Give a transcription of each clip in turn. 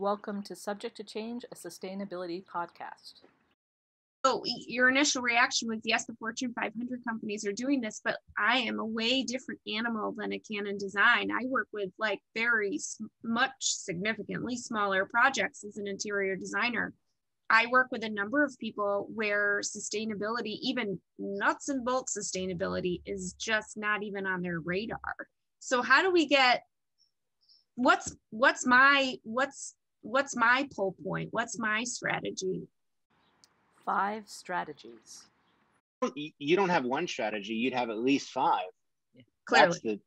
Welcome to Subject to Change, a sustainability podcast. So your initial reaction was yes, the Fortune 500 companies are doing this, but I am a way different animal than a CannonDesign. I work with like very much significantly smaller projects as an interior designer. I work with a number of people where sustainability, even nuts and bolts sustainability, is just not even on their radar. So how do we get what's what's my what's what's my pull point? What's my strategy? Five strategies. You don't have one strategy, you'd have at least five. Clearly. That's the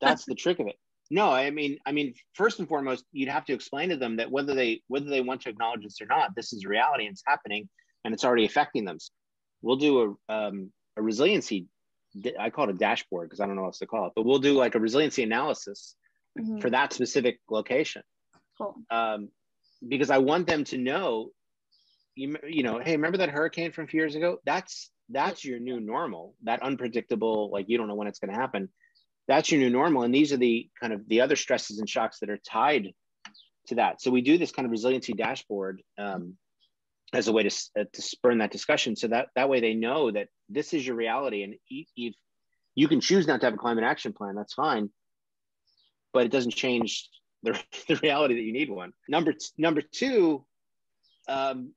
that's the trick of it. No, I mean, I mean, first and foremost, you'd have to explain to them that whether they whether they want to acknowledge this or not, this is reality and it's happening and it's already affecting them. We'll do a um, a resiliency. I call it a dashboard because I don't know what else to call it, but we'll do like a resiliency analysis mm-hmm. for that specific location. Um, because I want them to know, you you know, hey, remember that hurricane from a few years ago? That's that's your new normal. That unpredictable, like you don't know when it's going to happen that's your new normal and these are the kind of the other stresses and shocks that are tied to that so we do this kind of resiliency dashboard um, as a way to, uh, to spurn that discussion so that that way they know that this is your reality and if you can choose not to have a climate action plan that's fine but it doesn't change the, the reality that you need one number number two um,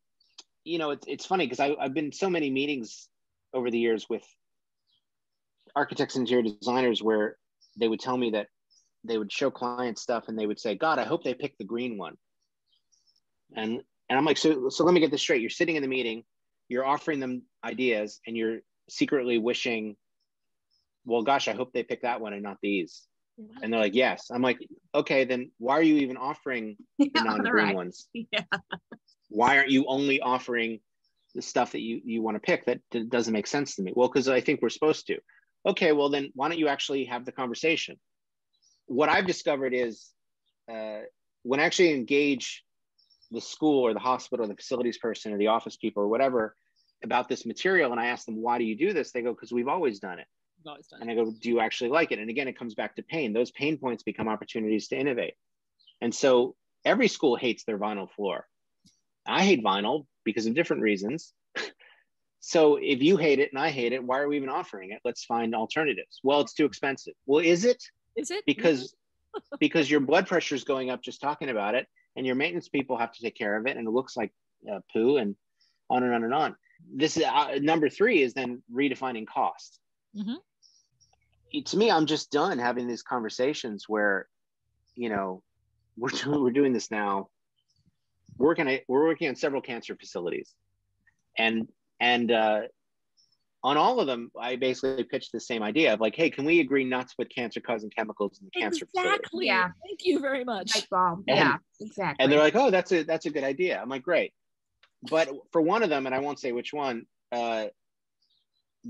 you know it's, it's funny because i've been so many meetings over the years with architects and interior designers where they would tell me that they would show clients stuff and they would say, God, I hope they pick the green one. And and I'm like, so so let me get this straight. You're sitting in the meeting, you're offering them ideas, and you're secretly wishing, well, gosh, I hope they pick that one and not these. And they're like, yes. I'm like, okay, then why are you even offering the non-green right. ones? Yeah. Why aren't you only offering the stuff that you you want to pick? That, that doesn't make sense to me. Well, because I think we're supposed to okay, well, then why don't you actually have the conversation? What I've discovered is uh, when I actually engage the school or the hospital or the facilities person or the office people or whatever about this material and I ask them, why do you do this? They go, because we've always done it. Always done and I go, do you actually like it? And again, it comes back to pain. Those pain points become opportunities to innovate. And so every school hates their vinyl floor. I hate vinyl because of different reasons. So if you hate it and I hate it, why are we even offering it? Let's find alternatives. Well, it's too expensive. Well, is it? Is it? Because because your blood pressure is going up just talking about it, and your maintenance people have to take care of it, and it looks like uh, poo, and on and on and on. This is uh, number three is then redefining cost. Mm-hmm. To me, I'm just done having these conversations where, you know, we're doing, we're doing this now. We're working at, we're working on several cancer facilities, and and uh, on all of them, I basically pitched the same idea of like, hey, can we agree not to put cancer causing chemicals in the cancer exactly. Yeah. Thank you very much. Light bulb. And, yeah, exactly. And they're like, oh, that's a that's a good idea. I'm like, great. But for one of them, and I won't say which one, uh,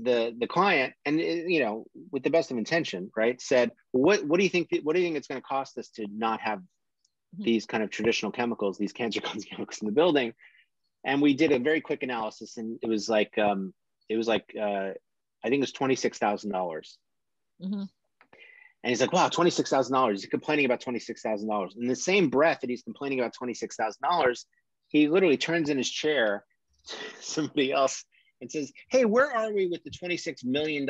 the the client, and uh, you know, with the best of intention, right, said, what what do you think? What do you think it's going to cost us to not have mm-hmm. these kind of traditional chemicals, these cancer causing chemicals in the building? and we did a very quick analysis and it was like um, it was like uh, i think it was $26000 mm-hmm. and he's like wow $26000 he's complaining about $26000 in the same breath that he's complaining about $26000 he literally turns in his chair somebody else and says hey where are we with the $26 million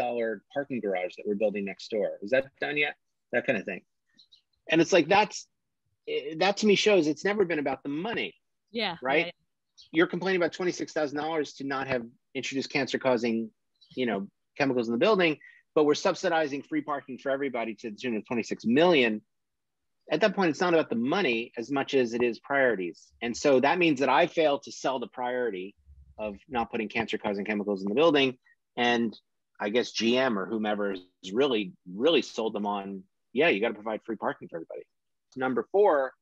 parking garage that we're building next door? Is that done yet? That kind of thing. And it's like that's that to me shows it's never been about the money yeah right, right. You're complaining about $26,000 to not have introduced cancer causing, you know, chemicals in the building, but we're subsidizing free parking for everybody to the tune of 26 million. At that point, it's not about the money as much as it is priorities. And so that means that I fail to sell the priority of not putting cancer causing chemicals in the building. And I guess GM or whomever has really, really sold them on, yeah, you got to provide free parking for everybody. Number four,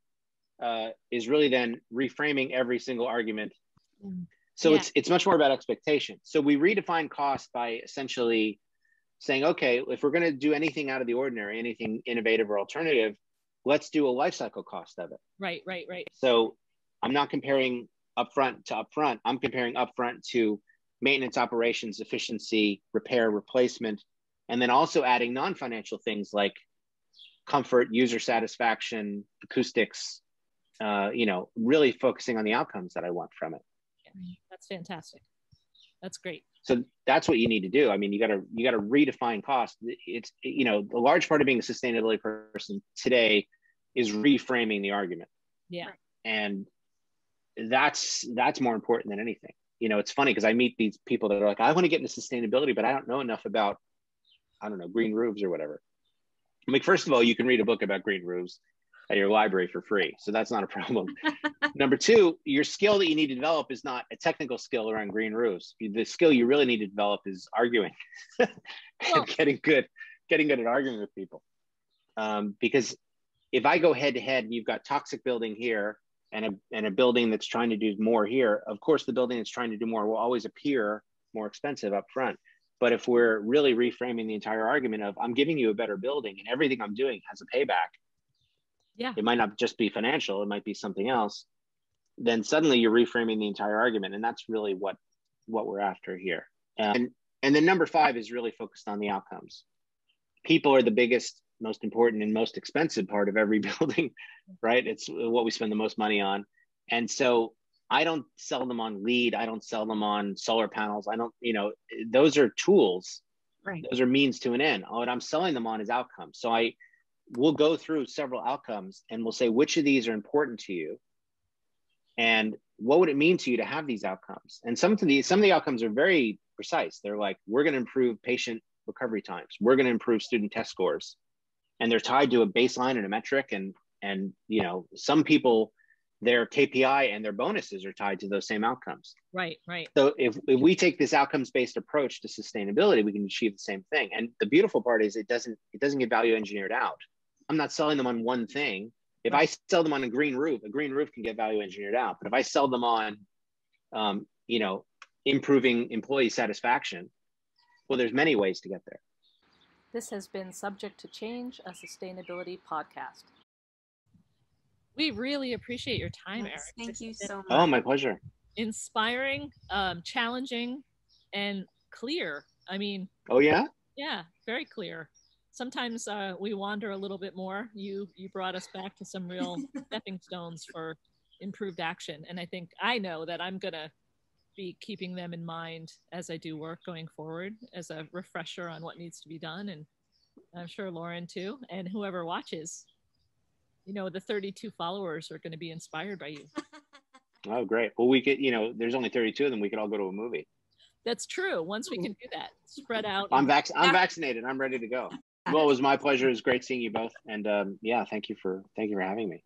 uh, is really then reframing every single argument. Mm. So yeah. it's it's much more about expectation. So we redefine cost by essentially saying, okay, if we're going to do anything out of the ordinary, anything innovative or alternative, let's do a life cycle cost of it. Right, right, right. So I'm not comparing upfront to upfront. I'm comparing upfront to maintenance operations, efficiency, repair, replacement, and then also adding non-financial things like comfort, user satisfaction, acoustics, uh, you know, really focusing on the outcomes that I want from it. That's fantastic. That's great. So that's what you need to do. I mean, you got to you got to redefine cost. It's you know, a large part of being a sustainability person today is reframing the argument. Yeah. And that's that's more important than anything. You know, it's funny because I meet these people that are like, I want to get into sustainability, but I don't know enough about, I don't know, green roofs or whatever. I'm like, first of all, you can read a book about green roofs at your library for free. So that's not a problem. Number two, your skill that you need to develop is not a technical skill around green roofs. The skill you really need to develop is arguing and well, getting good, getting good at arguing with people. Um, because if I go head to head and you've got toxic building here and a, and a building that's trying to do more here, of course, the building that's trying to do more will always appear more expensive up front. But if we're really reframing the entire argument of I'm giving you a better building and everything I'm doing has a payback, yeah, it might not just be financial, it might be something else. Then suddenly you're reframing the entire argument, and that's really what what we're after here. And and then number five is really focused on the outcomes. People are the biggest, most important, and most expensive part of every building, right? It's what we spend the most money on, and so I don't sell them on LEED. I don't sell them on solar panels. I don't, you know, those are tools. Right. Those are means to an end. Oh, what I'm selling them on is outcomes. So I will go through several outcomes and we'll say which of these are important to you and what would it mean to you to have these outcomes and some of these some of the outcomes are very precise they're like we're going to improve patient recovery times we're going to improve student test scores and they're tied to a baseline and a metric and and you know some people their KPI and their bonuses are tied to those same outcomes. Right, right. So if, if we take this outcomes based approach to sustainability, we can achieve the same thing. And the beautiful part is it doesn't it doesn't get value engineered out. I'm not selling them on one thing. If I sell them on a green roof, a green roof can get value engineered out. But if I sell them on, um, you know, improving employee satisfaction, well, there's many ways to get there. This has been Subject to Change, a sustainability podcast. We really appreciate your time, yes, Eric. Thank this you so much. Oh, my pleasure. Inspiring, um, challenging, and clear. I mean, oh, yeah? Yeah, very clear sometimes uh, we wander a little bit more. You you brought us back to some real stepping stones for improved action, and I think I know that I'm gonna be keeping them in mind as I do work going forward as a refresher on what needs to be done, and I'm sure Lauren too, and whoever watches. You know, the 32 followers are going to be inspired by you. Oh, great. Well, we could, you know, there's only 32 of them. We could all go to a movie. That's true. Once we can do that, spread out. I'm vac- I'm vaccinated. I'm ready to go well, it was my pleasure. It was great seeing you both, and um, yeah, thank you for thank you for having me.